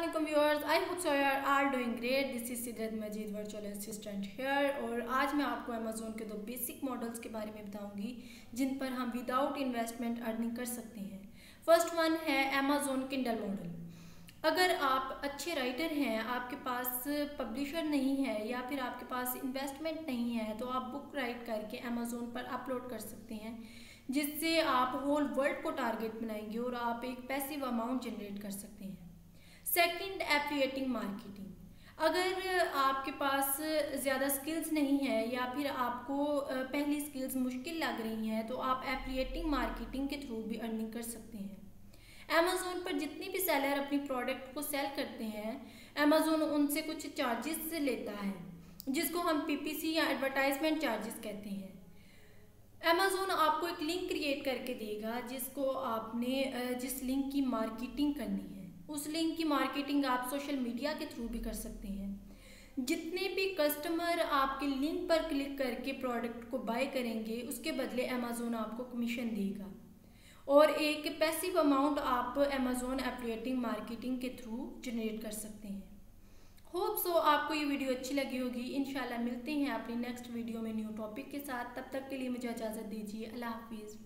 Viewers. I hope so you are all doing great. This is Sidrat Majid, virtual assistant here. और आज मैं आपको Amazon के दो बेसिक मॉडल्स के बारे में बताऊँगी, जिन पर हम विदाउट इन्वेस्टमेंट अर्निंग कर सकते हैं। फ़र्स्ट वन है अमेजोन किंडल मॉडल अगर आप अच्छे राइटर हैं, आपके पास पब्लिशर नहीं है, या फिर आपके पास इन्वेस्टमेंट नहीं है तो आप बुक राइट करके अमेज़ोन पर अपलोड कर सकते हैं, जिससे आप होल वर्ल्ड को टारगेट बनाएँगे और आप एक पैसिव अमाउंट जनरेट कर सकते हैं। सेकंड एफिएटिंग मार्केटिंग अगर आपके पास ज़्यादा स्किल्स नहीं है या फिर आपको पहली स्किल्स मुश्किल लग रही हैं तो आप एफिएटिंग मार्केटिंग के थ्रू भी अर्निंग कर सकते हैं। अमेज़ोन पर जितनी भी सेलर अपनी प्रोडक्ट को सेल करते हैं अमेज़ोन उनसे कुछ चार्जेस लेता है, जिसको हम पीपीसी या एडवर्टाइजमेंट चार्जेस कहते हैं। अमेज़ोन आपको एक लिंक क्रिएट करके देगा, जिसको आपने जिस लिंक की मार्केटिंग करनी है। उस लिंक की मार्केटिंग आप सोशल मीडिया के थ्रू भी कर सकते हैं। जितने भी कस्टमर आपके लिंक पर क्लिक करके प्रोडक्ट को बाय करेंगे, उसके बदले अमेज़ोन आपको कमीशन देगा। और एक पैसिव अमाउंट आप अमेज़ोन एप्लीटिंग मार्केटिंग के थ्रू जनरेट कर सकते हैं। होप सो आपको ये वीडियो अच्छी लगी होगी। इनशाला मिलते हैं अपनी नेक्स्ट वीडियो में न्यू टॉपिक के साथ। तब तक के लिए मुझे इजाज़त दीजिए। अल्लाह हाफिज़।